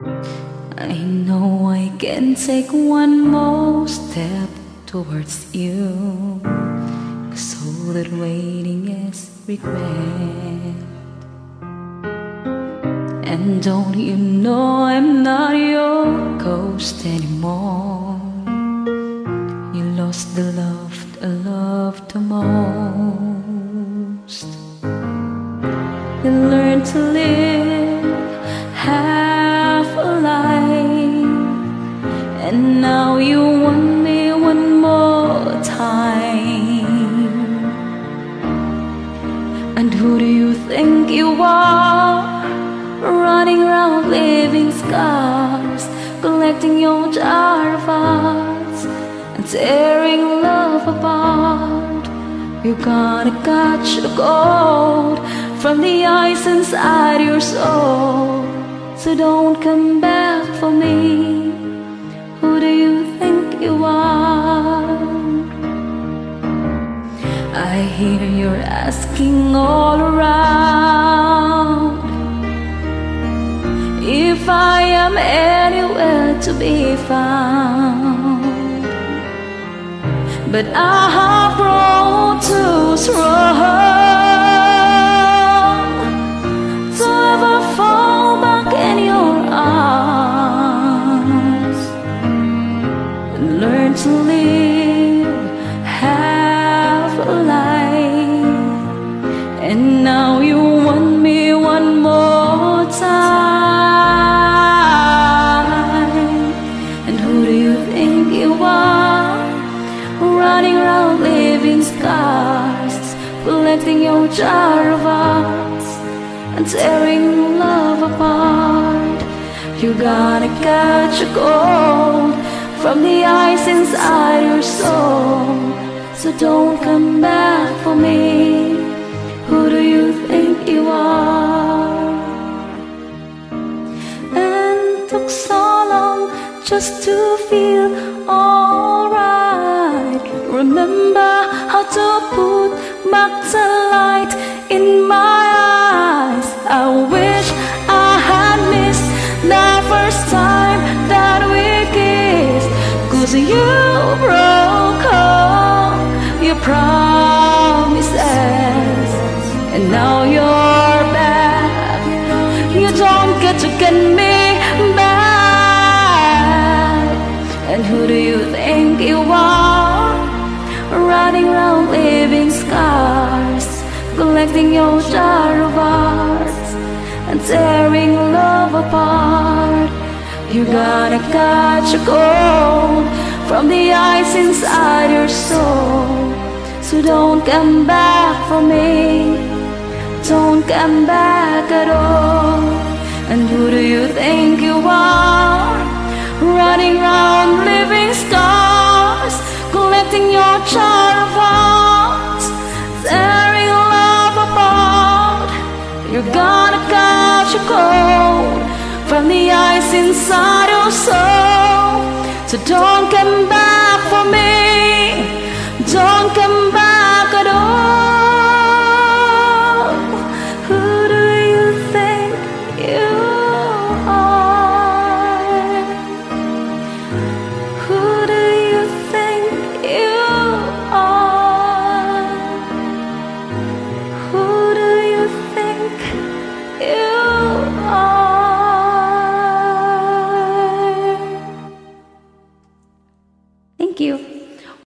I know I can take one more step towards you. Cause all that waiting is regret. And don't you know I'm not your ghost anymore? You lost the love I loved the most. You learned to live And who do you think you are? Running around leaving scars, collecting your jar of hearts and tearing love apart. You're gonna catch the gold from the ice inside your soul. So don't come back for me. You're asking all around if I am anywhere to be found. But I have grown too strong to ever fall back in your arms and learn to live scars, collecting your jar of hearts and tearing love apart. You gotta catch a cold from the ice inside your soul. So don't come back for me. Who do you think you are? And took so long just to feel alright. Remember to put back the light in my eyes. I wish I had missed that first time that we kissed. Cause you broke all your promises. And now you're back. You don't get to get me back. And who do you think you are? Running around leaving scars, collecting your jar of hearts and tearing love apart. You gotta catch a gold from the ice inside your soul. So don't come back for me. Don't come back gonna catch a cold from the ice inside your soul. So don't come back